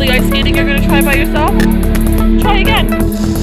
the ice skating you're going to try by yourself, try again.